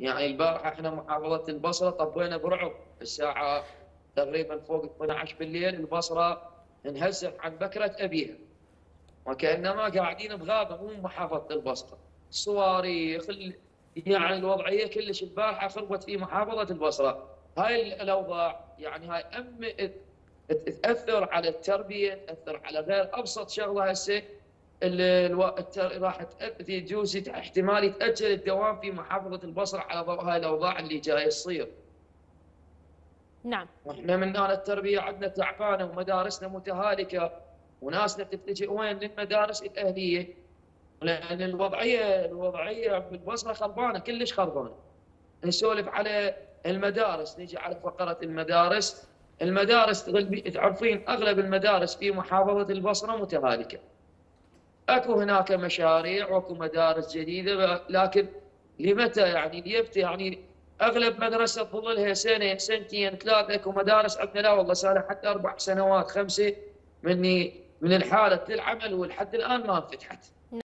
يعني البارحة إحنا محافظه البصرة طبينا برعب الساعة تقريبا فوق 12 بالليل البصرة انهزت عن بكرة أبيها. وكأنما قاعدين بغابة مو محافظة البصرة. صواريخ يعني الوضعية كلش البارحة خربت في محافظة البصرة. هاي الأوضاع يعني هاي أم تأثر على التربية تأثر على غير أبسط شغلة هسه راح يجوز احتمال يتأجل الدوام في محافظة البصرة على ضوء هاي الأوضاع اللي جاية تصير. نعم. وإحنا من هنا التربية عندنا تعبانة ومدارسنا متهالكة وناسنا تتجه وين للمدارس الأهلية لأن الوضعيه الوضعية بالبصره خربانة كلش خربانة. نسولف على المدارس نجي على فقرة المدارس المدارس تعرفين أغلب المدارس في محافظة البصرة متهالكة. اكو هناك مشاريع واكو مدارس جديدة لكن لمتى يعني ليبتى يعني أغلب مدرسة تظل لها سنة سنتين ثلاثة أكو مدارس عندنا لا والله صار حتى أربع سنوات خمسة مني من الحالة العمل ولحد الآن ما انفتحت.